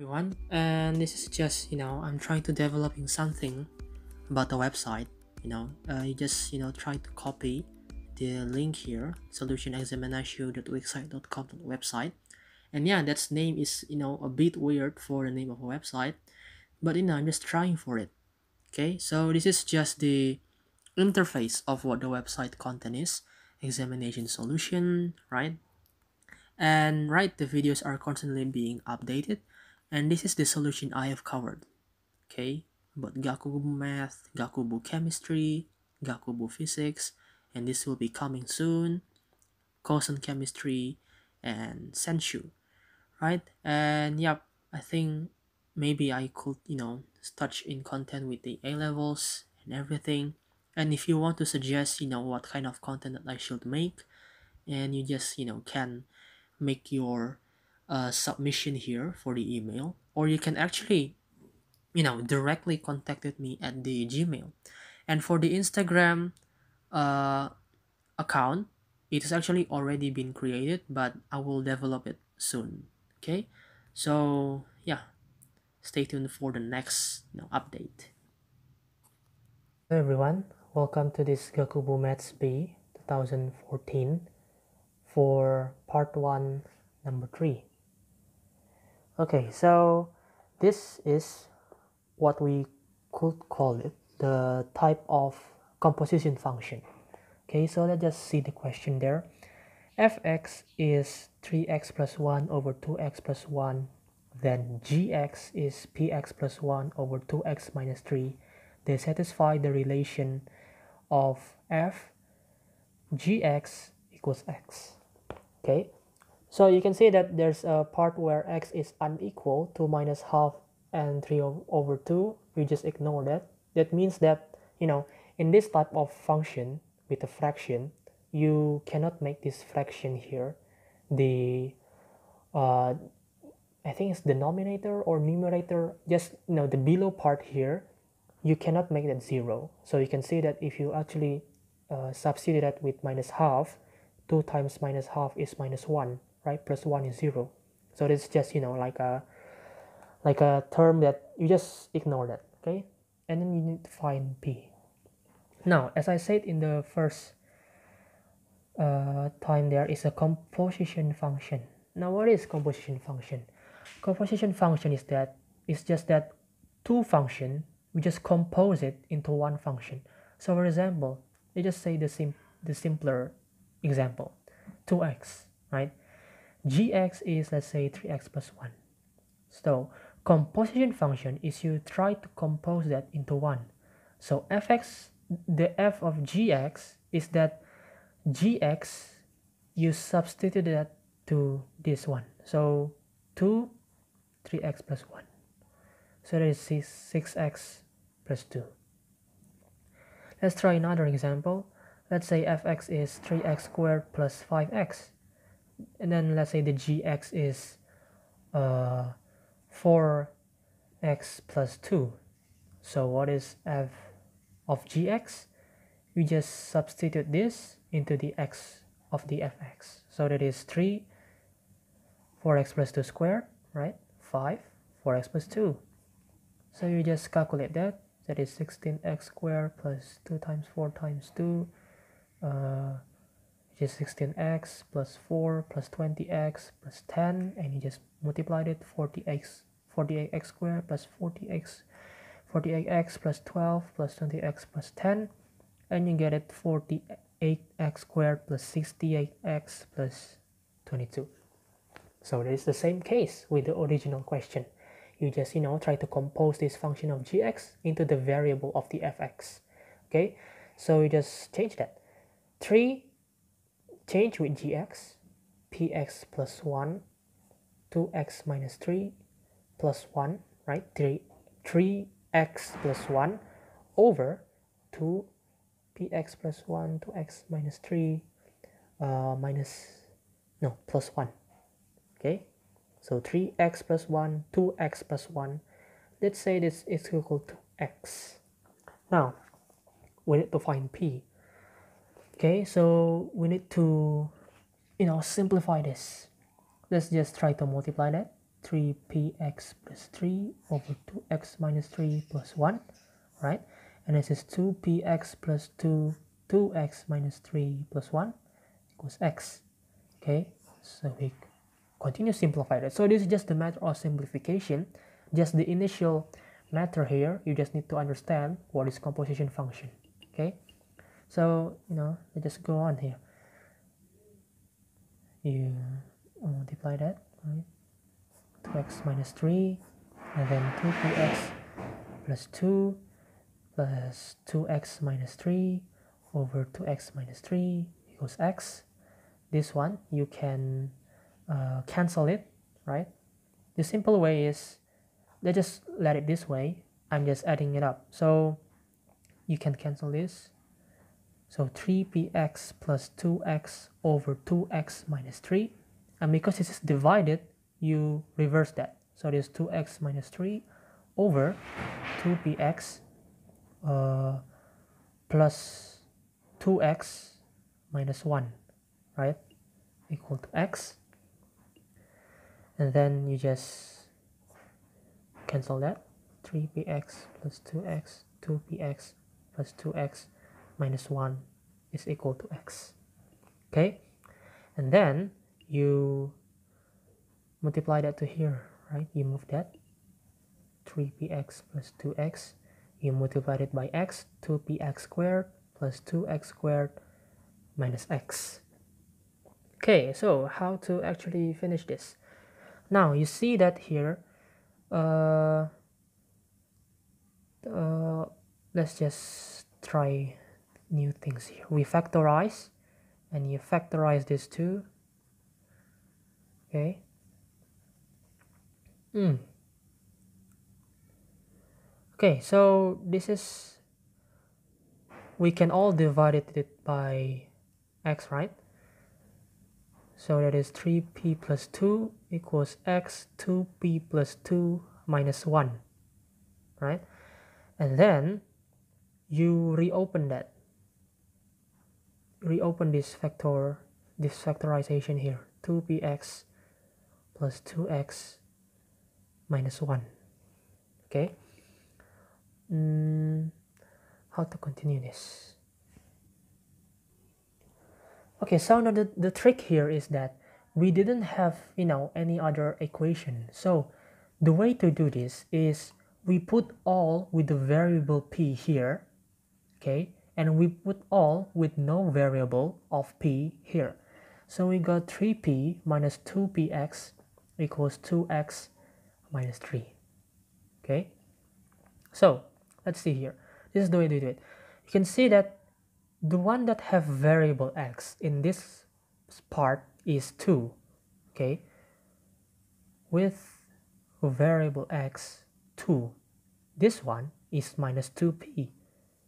everyone and this is just you know i'm trying to developing something about the website you know. Uh, you just you know try to copy the link here solutionexaminatio.wixsite.com website. And yeah that's name is you know a bit weird for the name of a website but you know i'm just trying for it okay? So this is just the interface of what the website content is examination solution right? And right the videos are constantly being updated and this is the solution I have covered. Okay? About Gakubu math Gakubu chemistry Gakubu physics and this will be coming soon. Kosen chemistry and Senshu right? And yep I think maybe I could you know touch in content with the A levels and everything. And if you want to suggest you know what kind of content that I should make and you just you know can make your uh, submission here for the email or you can actually you know directly contacted me at the gmail. And for the instagram uh, account it has actually already been created but i will develop it soon okay? So yeah stay tuned for the next you know, update. Hello everyone. Welcome to this gakubu maths b 2014 for part 1 number 3 okay so this is what we could call it the type of composition function. Okay so let's just see the question there. Fx is 3x plus 1 over 2x plus 1 then gx is px plus 1 over 2x minus 3 they satisfy the relation of f gx equals x. Okay so you can see that there's a part where x is unequal to minus half and 3 over 2 we just ignore that. That means that you know in this type of function with a fraction you cannot make this fraction here. The uh, I think it's denominator or numerator just you know the below part here you cannot make that zero. So you can see that if you actually uh, substitute that with minus half 2 times minus half is minus 1 right? Plus 1 is 0 so it's just you know like a like a term that you just ignore that okay? And then you need to find p now as i said in the first uh, time there is a composition function. Now what is composition function? Composition function is that it's just that two function we just compose it into one function. So for example let's just say the sim the simpler example. 2x right gx is let's say 3x plus 1 so composition function is you try to compose that into one. So fx the f of gx is that gx you substitute that to this one. So 2 3x plus 1 so that is 6, 6x plus 2 let's try another example. Let's say fx is 3x squared plus 5x and then let's say the gx is uh, 4x plus 2 so what is f of gx we just substitute this into the x of the fx so that is 3 4x plus 2 squared right? 5 4x plus 2 so you just calculate that. That is 16x squared plus 2 times 4 times 2 uh, is 16x plus 4 plus 20x plus 10 and you just multiplied it 40x 48x squared plus 40x 48x plus 12 plus 20x plus 10 and you get it 48x squared plus 68x plus 22 so it is the same case with the original question. You just you know try to compose this function of gx into the variable of the fx okay? So you just change that. 3 change with gx px plus 1 2x minus 3 plus 1 right? 3 3x plus 1 over 2 px plus 1 2x minus 3 uh, minus no plus 1 okay? So 3x plus 1 2x plus 1 let's say this is equal to x. Now we need to find p okay so we need to you know simplify this. Let's just try to multiply that. 3px plus 3 over 2x minus 3 plus 1 right? And this is 2px plus 2 2x minus 3 plus 1 equals x okay? So we continue simplify that. So this is just the matter of simplification. Just the initial matter here you just need to understand what is composition function okay so you know let's just go on here. You multiply that right? 2x minus 3 and then 2x plus 2 plus 2x minus 3 over 2x minus 3 equals x. This one you can uh, cancel it right? The simple way is let's just let it this way. I'm just adding it up. So you can cancel this so 3px plus 2x over 2x minus 3 and because this is divided you reverse that. So it is 2x minus 3 over 2px uh, plus 2x minus 1 right? Equal to x. And then you just cancel that. 3px plus 2x 2px plus 2x minus 1 is equal to x. Okay? And then you multiply that to here right? You move that. 3px plus 2x you multiply it by x 2px squared plus 2x squared minus x. Okay so how to actually finish this? Now you see that here uh, uh, let's just try new things here. We factorize and you factorize this too. Okay? Mm. okay so this is we can all divide it by x right? So that is 3p plus 2 equals x 2p plus 2 minus 1 right? And then you reopen that reopen this factor this factorization here. 2px plus 2x minus 1 okay? Mm, how to continue this? Okay so now the, the trick here is that we didn't have you know any other equation. So the way to do this is we put all with the variable p here okay and we put all with no variable of p here. So we got 3p minus 2px equals 2x minus 3 okay? So let's see here. This is the way to do it. You can see that the one that have variable x in this part is 2 okay? With variable x 2 this one is minus 2p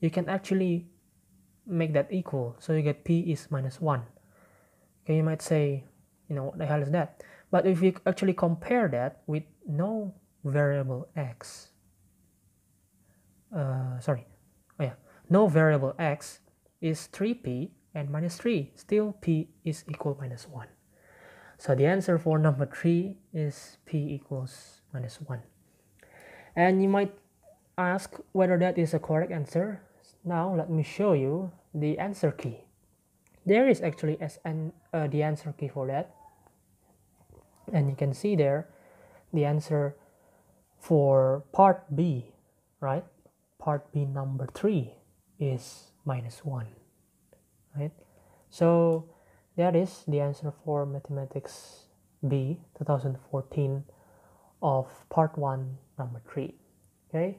you can actually make that equal. So you get p is minus 1 okay you might say you know what the hell is that? But if you actually compare that with no variable x uh, sorry oh yeah no variable x is 3p and minus 3 still p is equal minus 1 so the answer for number 3 is p equals minus 1 and you might ask whether that is a correct answer. Now let me show you the answer key. There is actually an, uh, the answer key for that. And you can see there the answer for part B right? Part B number 3 is minus 1 right? So that is the answer for mathematics B 2014 of part 1 number 3 okay